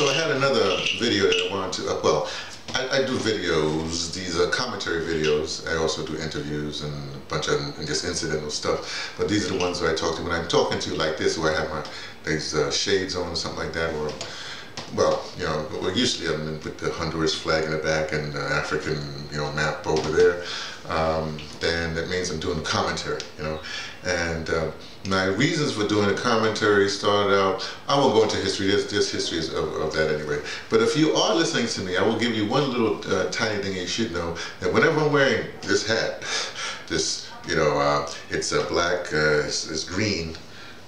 So I had another video that I wanted to, uh, well, I, I, do videos, these are commentary videos. I also do interviews and a bunch of and just incidental stuff. But these are the ones that I talk to when I'm talking to like this, where I have my these uh, shades on or something like that, or well, you know, well, usually I'm with the Honduras flag in the back and the African, you know, map over there. Um, then that means I'm doing a commentary, you know. And uh, my reasons for doing a commentary started out, I won't go into history, there's, there's histories of, of that anyway. But if you are listening to me, I will give you one little uh, tiny thing you should know, that whenever I'm wearing this hat, this, you know, uh, it's a black, uh, it's, it's green,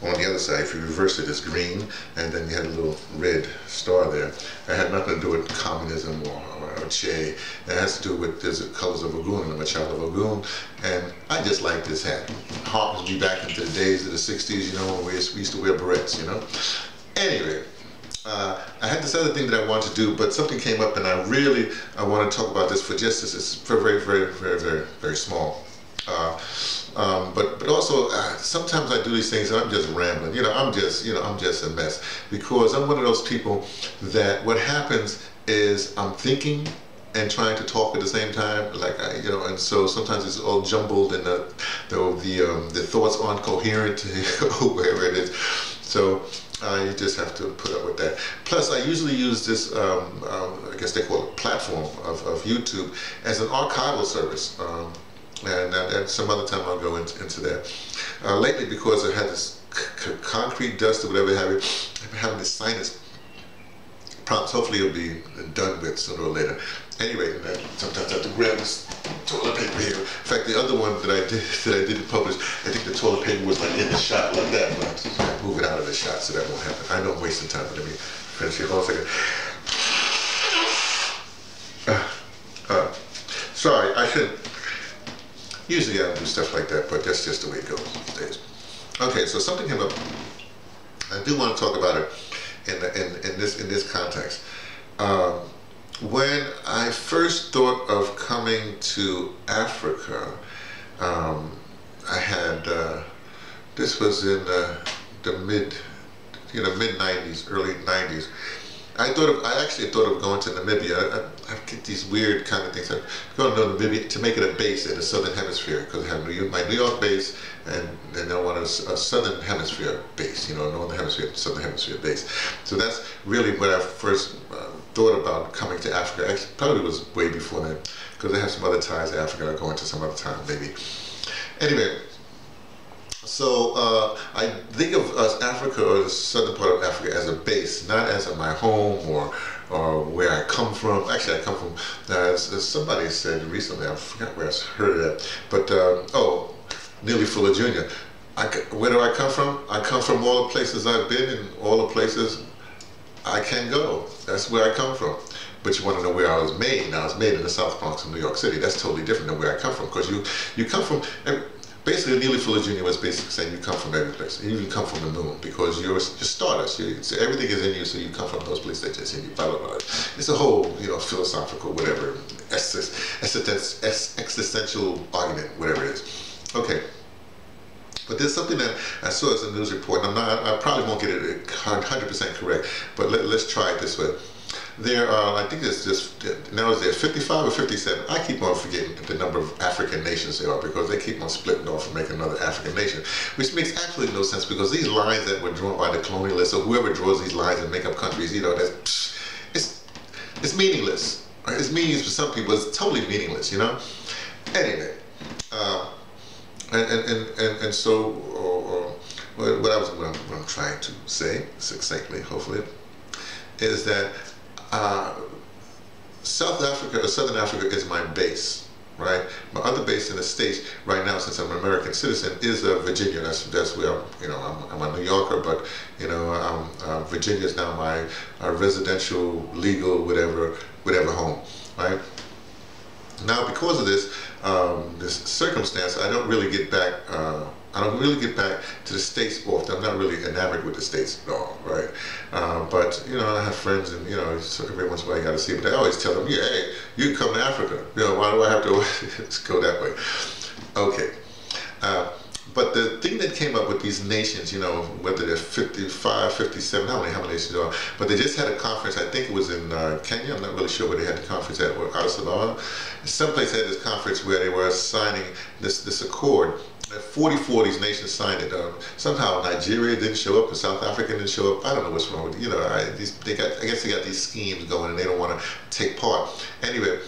on the other side, if you reverse it, it's green, and then you had a little red star there. It had nothing to do with communism or, or, or Che. It has to do with the colors of Ogun, and I'm a child of Ogun, and I just like this hat. Harkens me back into the days of the 60s, you know, when we used to wear berets, you know. Anyway, uh, I had this other thing that I wanted to do, but something came up, and I really I want to talk about this for just this. It's very, very, very, very, very small. Uh, um, but but also uh, sometimes I do these things and I'm just rambling. You know, I'm just you know I'm just a mess because I'm one of those people that what happens is I'm thinking and trying to talk at the same time, like I, you know, and so sometimes it's all jumbled and the the the, um, the thoughts aren't coherent, wherever it is. So uh, just have to put up with that. Plus, I usually use this, um, um, I guess they call it platform of, of YouTube as an archival service. Um, and, and, some other time I'll go into, that. Uh, lately, because I had this concrete dust or whatever have you, I've been having this sinus problems. Hopefully, it'll be done with sooner or later. Anyway, sometimes I have to grab this toilet paper here. In fact, the other one that I did that I didn't publish, I think the toilet paper was like in the shot like that, but I move it out of the shot so that won't happen. I know I'm wasting time, but let me finish here. Hold on a second. Uh, uh, sorry, I should Usually I don't do stuff like that, but that's just the way it goes these days. Okay, so something came up. I do want to talk about it in, the, in, in this in this context. Um, when I first thought of coming to Africa, um, I had uh, this was in the, the mid, you know, mid '90s, early '90s. I thought of, I actually thought of going to Namibia. I, I get these weird kind of things. I'm going to Namibia to make it a base in the southern hemisphere because I have New, my New York base and then I want a, a, southern hemisphere base, you know, northern hemisphere, southern hemisphere base. So that's really what I first uh, thought about coming to Africa. Actually, probably was way before that because I have some other ties to Africa. I'll go into some other time maybe. Anyway, so uh, I think of uh, Africa or the southern part of Africa as a base, not as my home or or where I come from. Actually, I come from, uh, as, as, somebody said recently, I forgot where I heard that, but uh, oh, Neely Fuller Jr. I, where do I come from? I come from all the places I've been and all the places I can go. That's where I come from. But you want to know where I was made. Now, I was made in the South Bronx of New York City. That's totally different than where I come from because you, you come from basically Neely Fuller Jr. was basically saying you come from every place. You even come from the moon because you're, you're stardust. You, so everything is in you, so you come from those places that in you. Blah, blah, blah. It's a whole, you know, philosophical, whatever, existential argument, whatever it is. Okay. But there's something that I saw as a news report, and I'm not, I probably won't get it 100% correct, but let, let's try it this way. There are, I think it's just, now is there 55 or 57? I keep on forgetting the number of African nations there are because they keep on splitting off and making another African nation, which makes absolutely no sense because these lines that were drawn by the colonialists or whoever draws these lines and make up countries, you know, that's, it's, it's meaningless. Right? It's meaningless for some people, it's totally meaningless, you know? Anyway, uh, and, and, and, and, so, what, I was, what I'm, what I'm trying to say succinctly, hopefully, is that uh, South Africa or Southern Africa is my base, right? My other base in the States right now, since I'm an American citizen, is uh, Virginia. That's that's where I'm, you know I'm, I'm a New Yorker, but you know I'm, uh, Virginia is now my uh, residential, legal, whatever, whatever home, right? Now, because of this um, this circumstance, I don't really get back uh, I don't really get back to the States often. I'm not really enamored with the States at all, right? Uh, but, you know, I have friends and, you know, every once in a while I got to see, but I always tell them, yeah, hey, you can come to Africa. You know, why do I have to go that way? Okay. Uh, but the thing that came up with these nations, you know, whether they're 55, 57, how many, how many nations are, but they just had a conference, I think it was in uh, Kenya, I'm not really sure where they had the conference at, or. Someplace had this conference where they were signing this, this accord. 44 of these nations signed it. Um, somehow Nigeria didn't show up, and South Africa didn't show up. I don't know what's wrong with you know. I, these, they got, I guess they got these schemes going, and they don't want to take part. Anyway,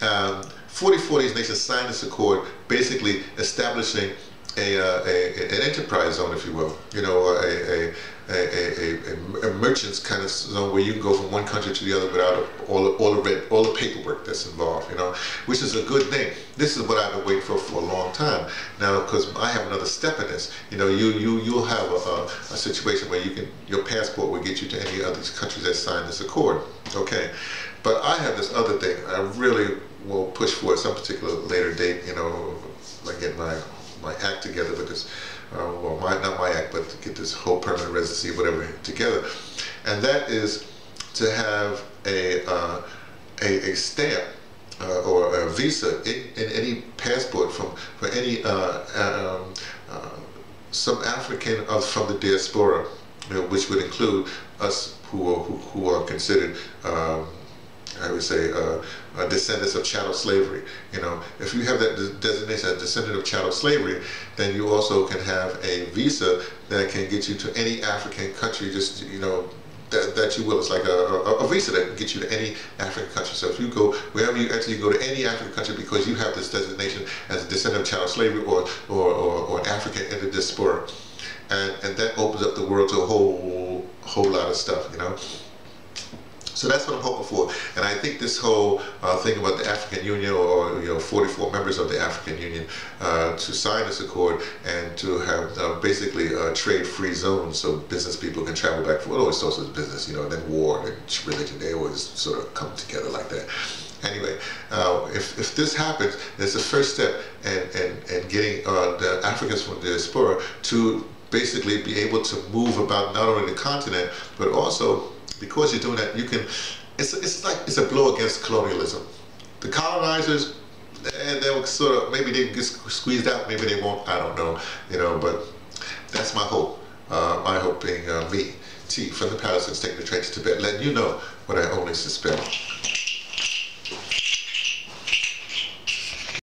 um, 44 of these nations signed this accord, basically establishing a, a, an enterprise zone, if you will, you know, a, a, a, a, merchant's kind of zone where you can go from one country to the other without all all the red, all the paperwork that's involved, you know, which is a good thing. This is what I've been waiting for for a long time. Now, because I have another step in this, you know, you you you'll have a, a, situation where you can your passport will get you to any other countries that signed this accord, okay? But I have this other thing. I really will push for at some particular later date, you know, like get my my act together with this, uh, well, my, not my act, but to get this whole permanent residency, whatever, together. And that is to have a, uh, a, a, stamp uh, or a visa in, in, any passport from for any uh, um, uh, some African from the diaspora, you know, which would include us who are, who, who are considered um, I would say, uh, uh, descendants of chattel slavery. You know, if you have that designation as descendant of chattel slavery, then you also can have a visa that can get you to any African country. Just you know. That, that you will. It's like a, a, a, visa that can get you to any African country. So if you go, wherever you you go to any African country because you have this designation as a descendant of chattel slavery or, or, or, or an African in the diaspora. And, and that opens up the world to a whole, whole lot of stuff, you know. So that's what I'm hoping for. And I think this whole uh, thing about the African Union or you know 44 members of the African Union uh, to sign this accord and to have uh, basically a trade-free zone so business people can travel back for well, always starts business, you know, and then war and religion, they always sort of come together like that anyway, uh, if, if this happens, it's the first step in, in, in getting uh, the Africans from the diaspora to basically be able to move about not only the continent, but also because you're doing that, you can, it's, it's like, it's a blow against colonialism. The colonizers, they, they'll sort of, maybe they get squeezed out, maybe they won't, I don't know, you know, but that's my hope. Uh, my hope being uh, me, T, from the Palestinians taking the train to Tibet, letting you know what I only suspect.